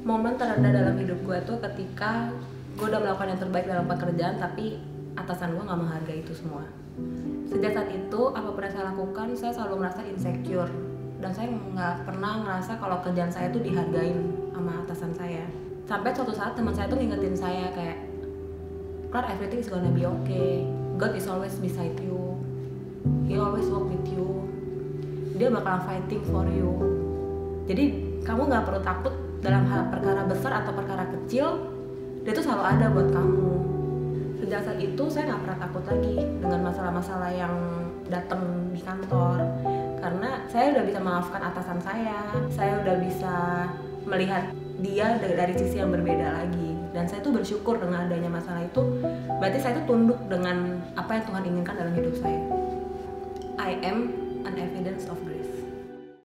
momen terendah dalam hidup gue tuh ketika gue udah melakukan yang terbaik dalam pekerjaan tapi atasan gue nggak menghargai itu semua. Sejak saat itu apa pun yang saya lakukan saya selalu merasa insecure. Dan saya nggak pernah ngerasa kalau kerjaan saya tuh dihargain sama atasan saya. Sampai suatu saat teman saya tuh ngingetin saya kayak Clar everything is gonna be okay. God is always beside you. He always walk with you. Dia bakalan fighting for you. Jadi kamu nggak perlu takut dalam hal perkara besar atau perkara kecil dia tuh selalu ada buat kamu. Sejak saat itu saya nggak pernah takut lagi dengan masalah-masalah yang datang di kantor. Karena saya udah bisa maafkan atasan saya saya udah bisa melihat dia dari, sisi yang berbeda lagi. Dan saya tuh bersyukur dengan adanya masalah itu. Berarti saya tuh tunduk dengan apa yang Tuhan inginkan dalam hidup saya. I am an evidence of